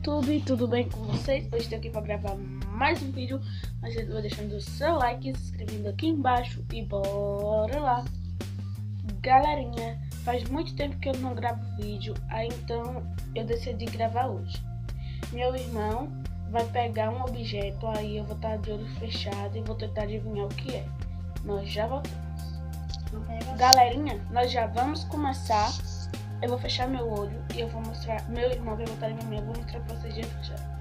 YouTube, tudo bem com vocês? Hoje estou aqui para gravar mais um vídeo, mas eu vou deixando o seu like, se inscrevendo aqui embaixo e bora lá! Galerinha, faz muito tempo que eu não gravo vídeo, aí então eu decidi gravar hoje. Meu irmão vai pegar um objeto, aí eu vou estar de olho fechado e vou tentar adivinhar o que é. Nós já voltamos. Galerinha, nós já vamos começar eu vou fechar meu olho e eu vou mostrar. Meu irmão vai botar em mão, eu vou mostrar pra vocês de fechado.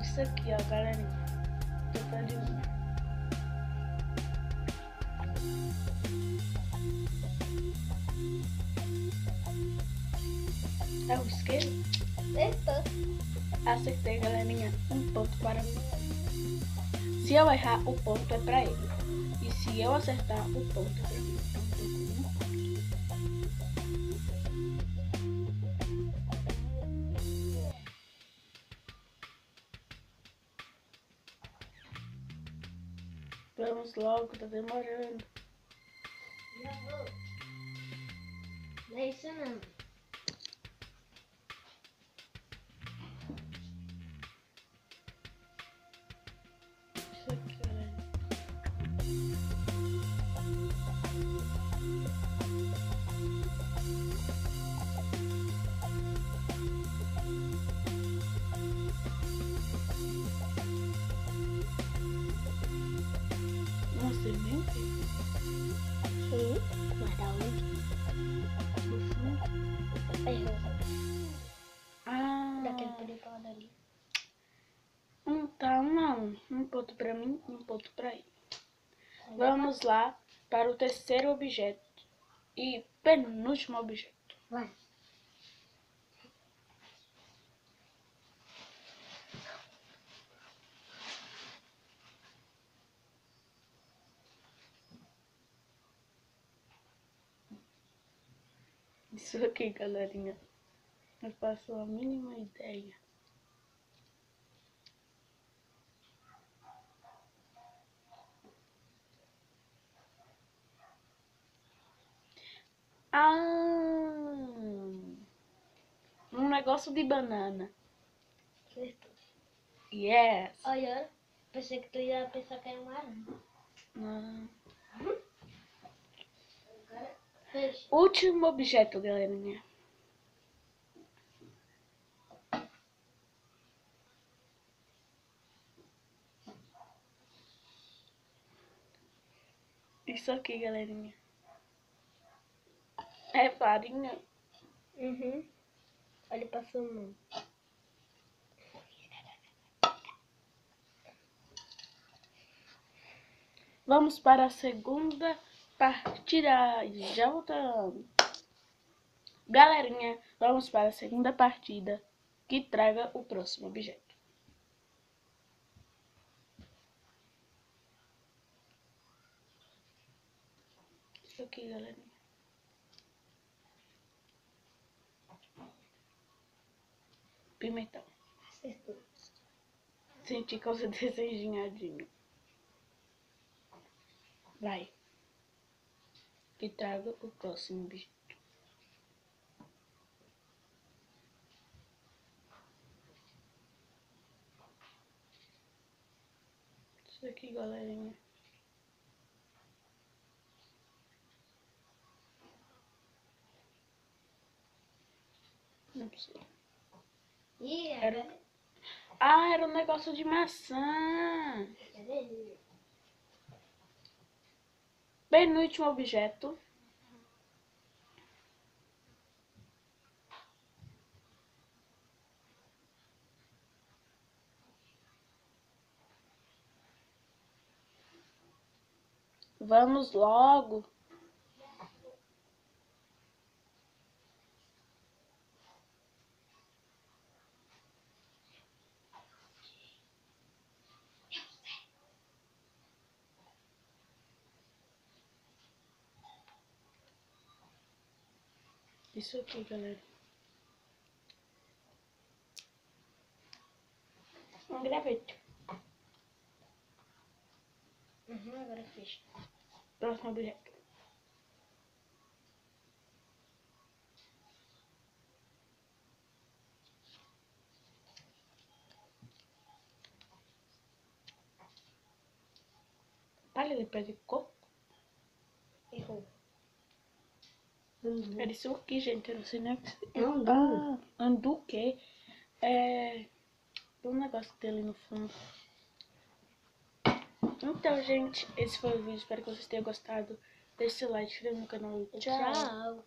Isso aqui, ó, galerinha. Tô de unha. É o isqueiro? Acertou. Acertei, galerinha. Um ponto para mim. Se eu errar, o ponto é para ele. E se eu acertar, o ponto é para mim. Vamos logo, tá demorando. Já vou. Não é isso não. Sim, mas da onde? Do fundo? Errou. Ah. Daquele polipó dali. Então, não. Um ponto pra mim, um ponto pra ele. Vamos lá para o terceiro objeto e penúltimo objeto. Vai. Isso aqui, galerinha. Não faço a mínima ideia. Ah! Um negócio de banana. Acertou. Yes! Olha, pensei que tu ia pensar que era um aranha. Não. fecha. Último objeto, galerinha. Isso aqui, galerinha. É farinha. Uhum. Olha, passou a mão. Vamos para a segunda partida. Já voltamos. Galerinha, vamos para a segunda partida que traga o próximo objeto. Isso aqui, galerinha. Pimentão. Acertou. Senti que você desenhadinho. Vai. Que traga o próximo objeto. Isso aqui, galerinha. Não sei. Ih, Era-. Ah, era um negócio de maçã. Cadê? Penúltimo objeto. Vamos logo. Isso aqui, galera. Um graveto. Uhum, agora fecha. Próximo objeto. Palha de pé de coco. É isso aqui, gente. Eu não sei nem o que se- Andu. Ah, andu o quê? É. Tem um negócio que tem ali no fundo. Então, gente, esse foi o vídeo. Espero que vocês tenham gostado. Deixe seu like, se inscreva no canal. Tchau. Tchau.